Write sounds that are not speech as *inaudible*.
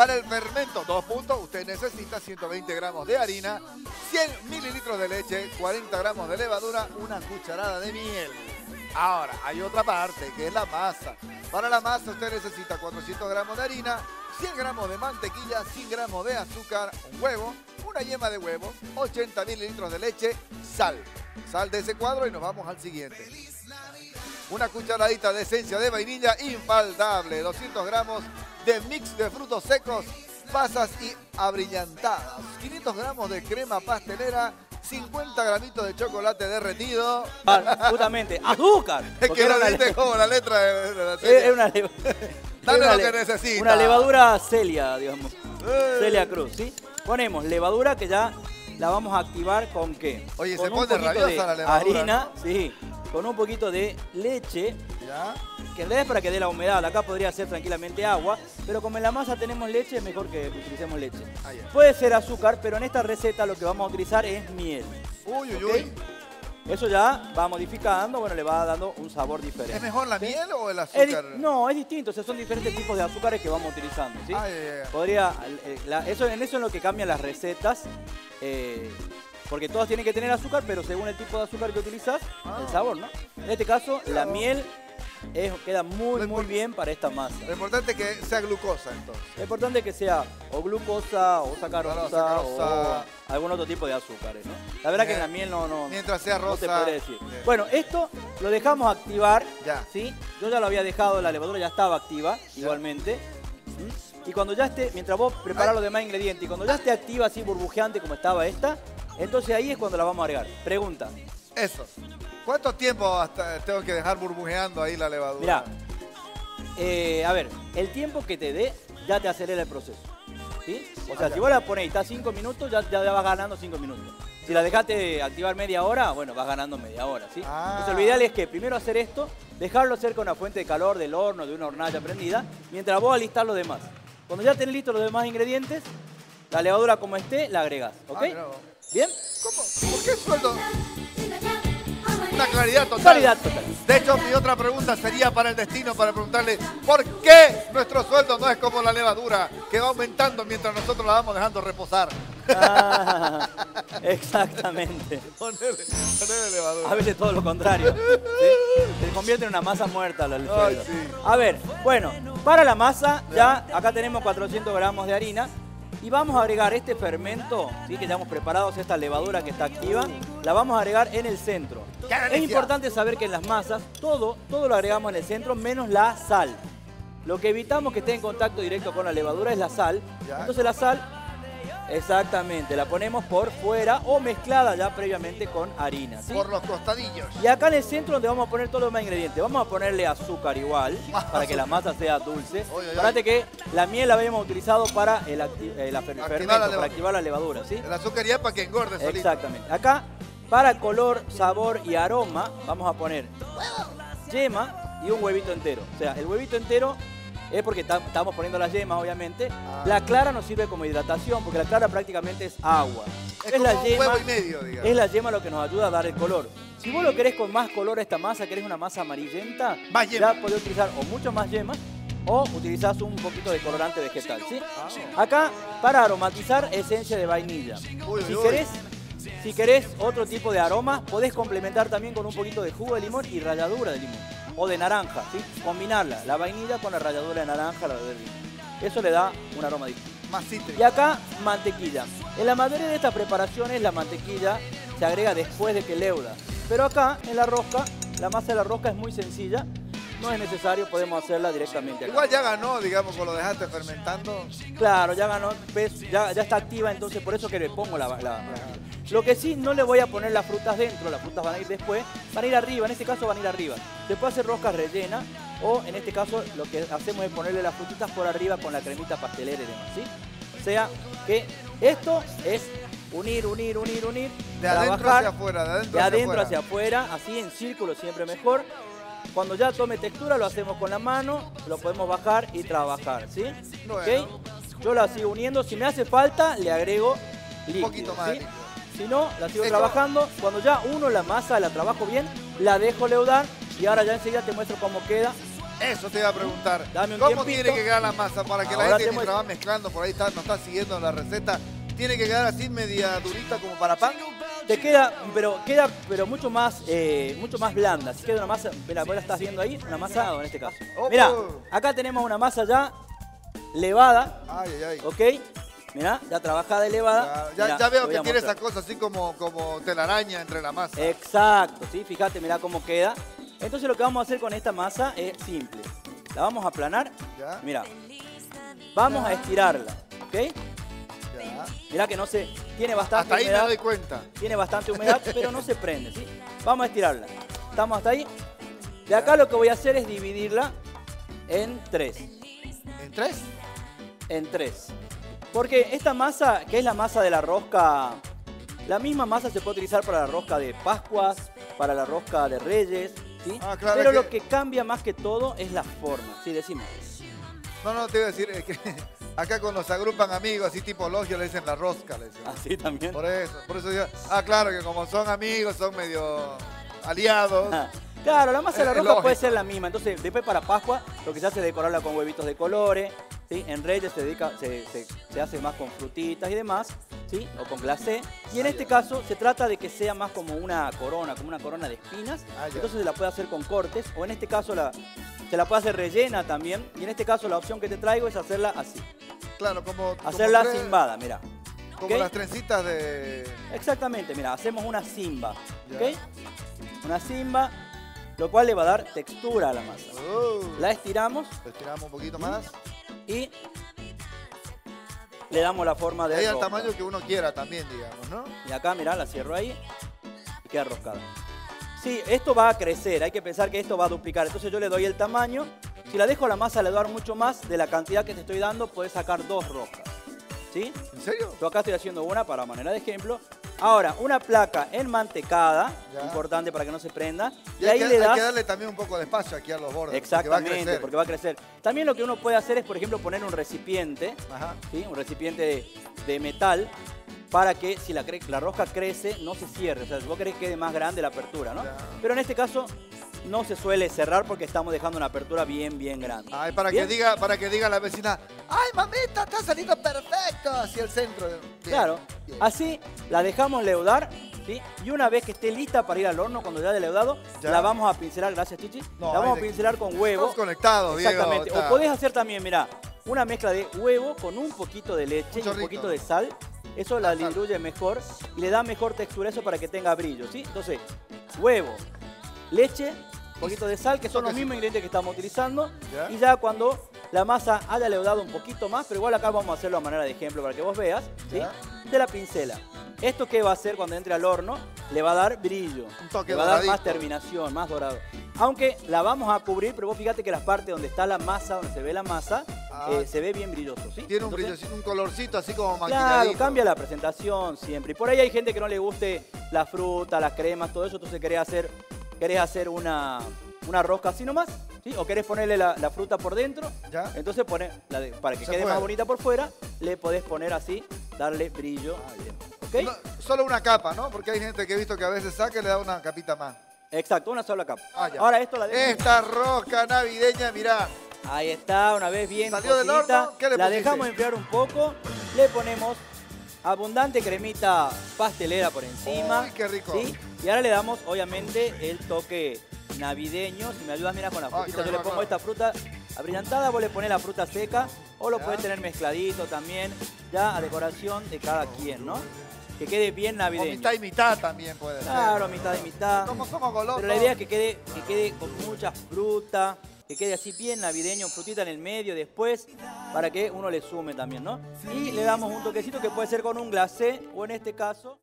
Para el fermento, dos puntos, usted necesita 120 gramos de harina, 100 mililitros de leche, 40 gramos de levadura, una cucharada de miel. Ahora, hay otra parte, que es la masa. Para la masa usted necesita 400 gramos de harina, 100 gramos de mantequilla, 100 gramos de azúcar, un huevo, una yema de huevo, 80 mililitros de leche, sal. Sal de ese cuadro y nos vamos al siguiente. Una cucharadita de esencia de vainilla infaltable, 200 gramos de mix de frutos secos, pasas y abrillantadas, 500 gramos de crema pastelera, 50 gramitos de chocolate derretido. Ah, justamente, azúcar. *laughs* Es que era viste le- como la letra de, de la serie. una *laughs* Dale una lo que necesita. Una levadura Celia, digamos. Eh. Celia Cruz, ¿sí? Ponemos levadura que ya la vamos a activar con qué? Oye, con se un pone poquito rabiosa de la levadura, harina, sí, con un poquito de leche, ¿Ya? Que en realidad es para que dé la humedad. Acá podría ser tranquilamente agua, pero como en la masa tenemos leche, es mejor que utilicemos leche. Ah, ya. Puede ser azúcar, pero en esta receta lo que vamos a utilizar es miel. Uy, uy, uy. Eso ya va modificando, bueno, le va dando un sabor diferente. ¿Es mejor la ¿sí? miel o el Es azúcar? no, es distinto, o sea, son diferentes tipos de azúcares que vamos utilizando, ¿sí? Ah, ya, ya. Podría, eh, la- eso, en eso es lo que cambian las recetas, eh, porque todas tienen que tener azúcar, pero según el tipo de azúcar que utilizas, Ah. el sabor, ¿no? En este caso, la miel es- queda muy, muy bien para esta masa. Lo importante es que sea glucosa, entonces. Lo importante es que sea o glucosa, o sacarosa, sacarosa. o algún otro tipo de azúcares, ¿no? La verdad que en la miel no, no, Mientras sea no te rosa. podré decir. Bien. Bueno, esto lo dejamos activar, Ya. ¿sí? Yo ya lo había dejado, la levadura ya estaba activa, igualmente. ¿Mm? Y cuando ya esté, mientras vos preparás los demás ingredientes, y cuando ya esté activa así burbujeante como estaba esta, entonces ahí es cuando la vamos a agregar. Pregunta. Eso. ¿Cuánto tiempo hasta tengo que dejar burbujeando ahí la levadura? Mirá, eh, a ver, el tiempo que te dé ya te acelera el proceso. ¿sí? O sea, Ah, si vos la pones y está 5 minutos, ya, ya vas ganando 5 minutos. Si la dejaste activar media hora, bueno, vas ganando media hora. ¿sí? Ah. Entonces lo ideal es que primero hacer esto, dejarlo cerca de una fuente de calor del horno, de una hornalla prendida, mientras vos alistar los demás. Cuando ya tenés listos los demás ingredientes, la levadura como esté, la agregás. ¿Ok? Ah, vos. ¿Bien? ¿Cómo? ¿Por qué sueldo? Una claridad total. Claridad total. De hecho, mi otra pregunta sería para el destino, para preguntarle por qué nuestro sueldo no es como la levadura, que va aumentando mientras nosotros la vamos dejando reposar. Ah, *laughs* exactamente. *laughs* Ponele, ponele levadura. A veces todo lo contrario. ¿sí? Se convierte en una masa muerta la leche. Ay, sí. A ver, bueno, para la masa ya acá tenemos 400 gramos de harina y vamos a agregar este fermento, ¿sí? que ya hemos preparado, esta levadura que está activa, la vamos a agregar en el centro. ¡Qué Es importante saber que en las masas todo, todo lo agregamos en el centro menos la sal. Lo que evitamos que esté en contacto directo con la levadura es la sal. Entonces la sal, exactamente, la ponemos por fuera o mezclada ya previamente con harina. ¿sí? Por los costadillos. Y acá en el centro donde vamos a poner todos los demás ingredientes, vamos a ponerle azúcar igual, *laughs* para que la masa sea dulce. Fíjate que la miel la habíamos utilizado para el, acti- eh, la fer- Activar fermento, la para levadura. activar la levadura, ¿sí? El azúcar ya para que engorde solito. Exactamente. Acá, para color, sabor y aroma, vamos a poner yema y un huevito entero. O sea, el huevito entero es porque ta- estamos poniendo las yemas, obviamente. Ah. La clara nos sirve como hidratación, porque la clara prácticamente es agua. Es, como la un yema, huevo y medio, digamos. es la yema lo que nos ayuda a dar el color. Si vos lo querés con más color a esta masa, querés una masa amarillenta, Más yema. ya podés utilizar o mucho más yemas o utilizás un poquito de colorante vegetal, ¿sí? Ah. Acá, para aromatizar, esencia de vainilla. Uy, si uy. querés, si querés otro tipo de aroma, podés complementar también con un poquito de jugo de limón y ralladura de limón. O de naranja, ¿sí? Combinarla, la vainilla con la ralladura de naranja, la de limón. Eso le da un aroma distinto. Más Y cítrico. acá, mantequilla. En la mayoría de estas preparaciones, la mantequilla se agrega después de que leuda. Pero acá, en la rosca, la masa de la rosca es muy sencilla. No es necesario, podemos hacerla directamente acá. Igual ya ganó, digamos, cuando lo dejaste fermentando. Claro, ya ganó, ves, ya, ya está activa, entonces por eso que le pongo la, la- Lo que sí, no le voy a poner las frutas dentro, las frutas van a ir después, van a ir arriba, en este caso van a ir arriba. Se puede hacer roscas rellenas o en este caso lo que hacemos es ponerle las frutitas por arriba con la cremita pastelera y demás, ¿sí? O sea que esto es unir, unir, unir, unir, De adentro trabajar hacia afuera, de adentro de hacia adentro afuera. hacia afuera, así en círculo siempre mejor. Cuando ya tome textura lo hacemos con la mano, lo podemos bajar y trabajar, ¿sí? Bueno. ¿Ok? Yo la sigo uniendo, si me hace falta le agrego líquido, poquito más. Si no, la sigo Esto- trabajando. Cuando ya uno la masa, la trabajo bien, la dejo leudar y ahora ya enseguida te muestro cómo queda Eso te iba a preguntar. Dame un ¿Cómo tiempito. tiene que quedar la masa para que Ahora la gente te mientras muestro. va mezclando por ahí está, no está siguiendo la receta? ¿Tiene que quedar así media durita como para pan? Te queda, pero queda pero mucho más, eh, mucho más blanda. Si queda una masa, mira, vos la estás viendo ahí, una masa en este caso. Mira, acá tenemos una masa ya levada, Ay, ay, ay. ¿ok? Mira, ya trabajada y levada. Ya, ya- Mirá, ya veo que tiene mostrar. esa cosa así como, como telaraña entre la masa. Exacto, ¿sí? Fíjate, mira cómo queda. Entonces lo que vamos a hacer con esta masa es simple. La vamos a aplanar. Ya. Mira, vamos a estirarla, ¿ok? Ya. Mira que no se... Tiene bastante Hasta ahí me humedad. doy cuenta. Tiene bastante humedad, *laughs* pero no se prende, ¿sí? Vamos a estirarla. ¿Estamos hasta ahí? De acá lo que voy a hacer es dividirla en tres. ¿En tres? En tres. Porque esta masa, que es la masa de la rosca, la misma masa se puede utilizar para la rosca de Pascuas, para la rosca de Reyes, ¿sí? Ah, claro, Pero lo que- cambia más que todo es la forma, ¿sí? Decimos. No, no, te iba a decir es que *laughs* acá cuando se agrupan amigos, así tipo logio, le dicen la rosca, le dicen. Así también. Por eso, por eso digo, ah, claro, que como son amigos, son medio aliados. Ah, Claro, la masa de la rosca puede ser la misma. Entonces, después para Pascua, lo que se hace es decorarla con huevitos de colores. ¿Sí? En Reyes se, dedica, se, se- se hace más con frutitas y demás, ¿sí? o con glacé. Y en este caso se trata de que sea más como una corona, como una corona de espinas. Ah. Entonces se la puede hacer con cortes, o en este caso la, se la puede hacer rellena también. Y en este caso la opción que te traigo es hacerla así. Claro, como. como Hacerla tres- simbada, mira. Como las trencitas de. Exactamente, mira, hacemos una simba. Ya. ¿ok? Una simba, lo cual le va a dar textura a la masa. Uh, La estiramos estiramos un poquito más. Y le damos la forma de Ahí al tamaño que uno quiera también, digamos, ¿no? Y acá, mirá, la cierro ahí y queda roscada. Sí, esto va a crecer, hay que pensar que esto va a duplicar. Entonces yo le doy el tamaño. Si la dejo a la masa, le doy mucho más de la cantidad que te estoy dando, puedes sacar dos roscas. ¿Sí? ¿En serio? Yo acá estoy haciendo una para manera de ejemplo. Ahora, una placa enmantecada, Ya. importante para que no se prenda. Y Y, hay, ahí que, le hay das... que darle también un poco de espacio aquí a los bordes. Exactamente, Porque va a crecer. También lo que uno puede hacer es, por ejemplo, poner un recipiente, un recipiente de, de metal, para que si la, la rosca crece, no se cierre. O sea, si vos querés que quede más grande la apertura, ¿no? Ya. Pero en este caso no se suele cerrar porque estamos dejando una apertura bien, bien grande. Ay, para Bien. que diga, para que diga la vecina, ay mamita, está saliendo perfecto hacia el centro. Bien, Claro, bien. así la dejamos leudar, ¿sí? Y una vez que esté lista para ir al horno, cuando ya haya leudado, Ya. la vamos a pincelar, gracias Chichi, No, la vamos a de- pincelar con huevo. Estamos conectados, Diego. Exactamente. está- O podés hacer también, mira, una mezcla de huevo con un poquito de leche Un y un poquito de sal. Eso la diluye mejor y le da mejor textura eso para que tenga brillo, ¿sí? Entonces, huevo, leche, un poquito de sal, que son los mismos ingredientes que estamos utilizando. Ya. Y ya cuando la masa haya leudado un poquito más, pero igual acá vamos a hacerlo a manera de ejemplo para que vos veas. De la pincela. ¿Esto qué va a hacer cuando entre al horno? Le va a dar brillo. Un toque le va a dar más terminación, más dorado. Aunque la vamos a cubrir, pero vos fíjate que las partes donde está la masa, donde se ve la masa, Ah. eh, se ve bien brilloso, ¿sí? Tiene un Entonces, un colorcito así como Claro, cambia la presentación siempre. Y por ahí hay gente que no le guste la fruta, las cremas, todo eso, entonces querés hacer, querés hacer una, una rosca así nomás, ¿sí? O querés ponerle la, la fruta por dentro, ¿Ya? entonces pone, la de- para que Se quede puede. más bonita por fuera, le podés poner así, darle brillo. ¿Ok? No, solo una capa, ¿no? Porque hay gente que he visto que a veces saca y le da una capita más. Exacto, una sola capa. Ah, ya. Ahora esto la dejo- Esta rosca navideña, mirá. Ahí está, una vez bien ¿Salió del cocidita, horno? ¿Qué le la pusiste? dejamos enfriar un poco, le ponemos abundante cremita pastelera por encima. Uy, qué rico. ¿sí? Y ahora le damos, obviamente, el toque navideño. Si me ayudas, mira, con la Ah, frutita, claro, yo le claro, pongo claro. esta fruta abrillantada, vos le ponés la fruta seca, o lo Ya. puedes tener mezcladito también, ya a decoración de cada quien, ¿no? Que quede bien O navideño. mitad y mitad también puede Claro, ser. mitad y mitad. Como somos golosos. Pero la idea es que quede, que quede con mucha fruta, que quede así bien navideño, frutita en el medio después, para que uno le sume también, ¿no? Y le damos un toquecito que puede ser con un glacé, o en este caso...